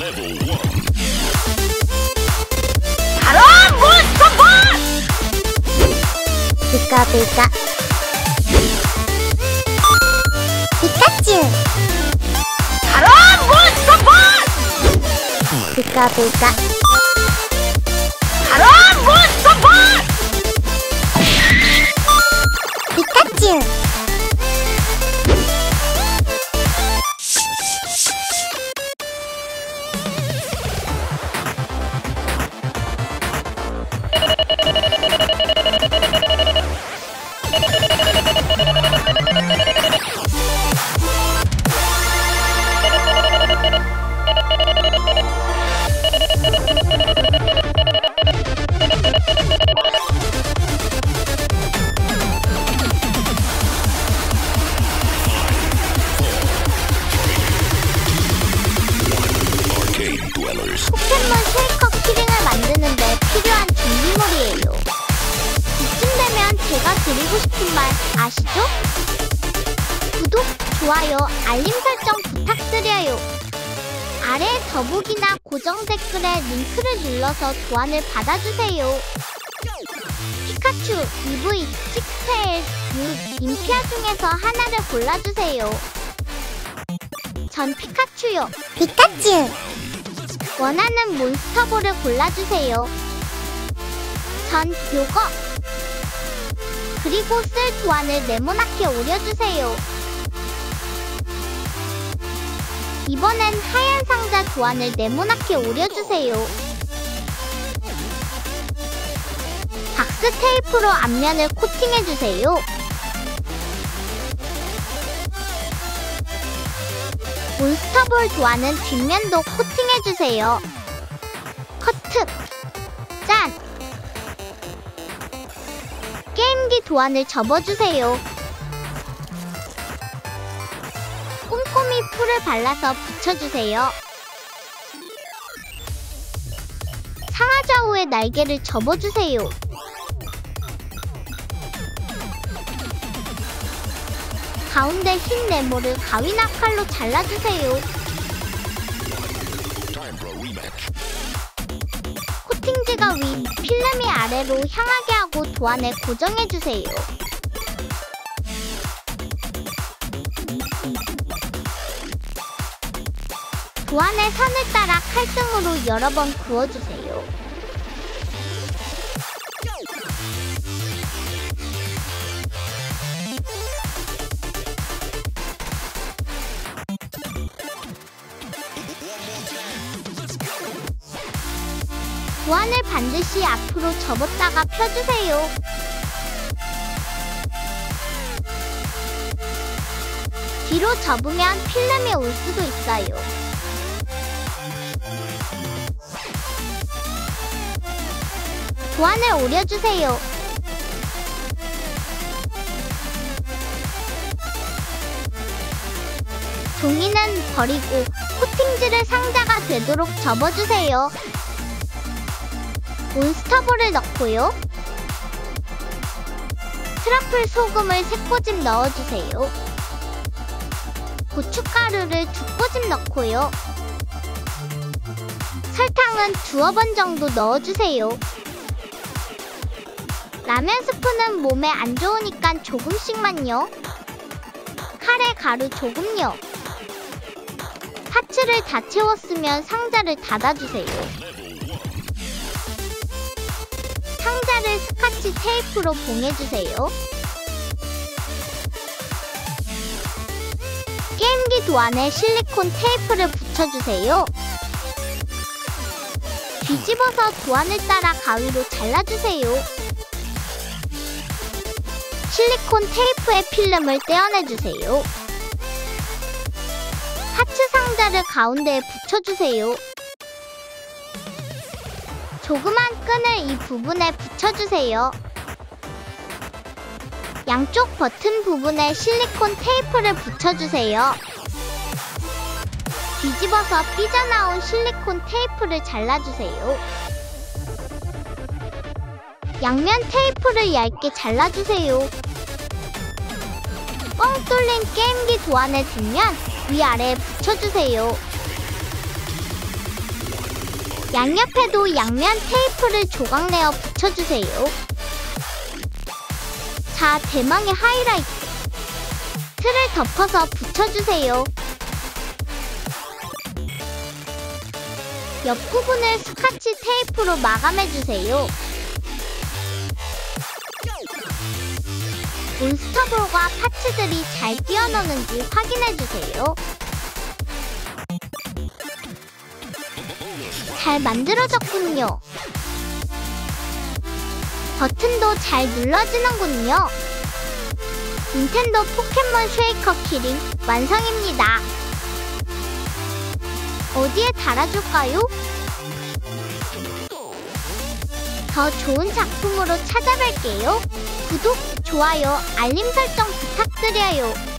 Level 1. 바로 몬스터볼! 비까 비까 피카츄 바로 몬스터볼! 비까 비까 바로 몬스터볼! 피카츄 제가 드리고 싶은 말 아시죠? 구독, 좋아요, 알림 설정 부탁드려요 아래 더보기나 고정 댓글에 링크를 눌러서 도안을 받아주세요 피카츄, EV, 식스테일, 유, 인피아 중에서 하나를 골라주세요 전 피카츄요 피카츄 원하는 몬스터볼을 골라주세요. 전 요거. 그리고 쓸 도안을 네모나게 오려주세요. 이번엔 하얀 상자 도안을 네모나게 오려주세요. 박스 테이프로 앞면을 코팅해주세요. 몬스터볼 도안은 뒷면도 코팅해주세요. 도안을 접어주세요. 꼼꼼히 풀을 발라서 붙여주세요. 상하좌우의 날개를 접어주세요. 가운데 흰 네모를 가위나 칼로 잘라주세요. 코팅지가 위, 필름이 아래로 향하게 하고 도안에 고정해주세요. 도안의 선을 따라 칼등으로 여러 번 그어주세요. 도안을 반드시 앞으로 접었다가 펴주세요. 뒤로 접으면 필름이 올 수도 있어요. 도안을 오려주세요. 종이는 버리고 코팅지를 상자가 되도록 접어주세요. 몬스터볼을 넣고요. 트러플 소금을 3꼬집 넣어주세요. 고춧가루를 2꼬집 넣고요. 설탕은 두어 번 정도 넣어주세요. 라면 스프는 몸에 안 좋으니까 조금씩만요. 카레 가루 조금요. 파츠를 다 채웠으면 상자를 닫아주세요. 상자를 스카치 테이프로 봉해주세요. 게임기 도안에 실리콘 테이프를 붙여주세요. 뒤집어서 도안을 따라 가위로 잘라주세요. 실리콘 테이프의 필름을 떼어내주세요. 하츠 상자를 가운데에 붙여주세요. 조그만 끈을 이 부분에 붙여주세요. 양쪽 버튼 부분에 실리콘 테이프를 붙여주세요. 뒤집어서 삐져나온 실리콘 테이프를 잘라주세요. 양면 테이프를 얇게 잘라주세요. 뻥 뚫린 게임기 도안을 뒷면 위아래에 붙여주세요. 양옆에도 양면 테이프를 조각내어 붙여주세요. 자, 대망의 하이라이트. 틀을 덮어서 붙여주세요. 옆 부분을 스카치 테이프로 마감해주세요. 몬스터볼과 parts들이 잘 뛰어노는지 확인해주세요. 잘 만들어졌군요. 버튼도 잘 눌러지는군요. 닌텐도 포켓몬 shaker keyring 완성입니다. 어디에 달아줄까요? 더 좋은 작품으로 찾아뵐게요. 구독, 좋아요, 알림 설정 부탁드려요.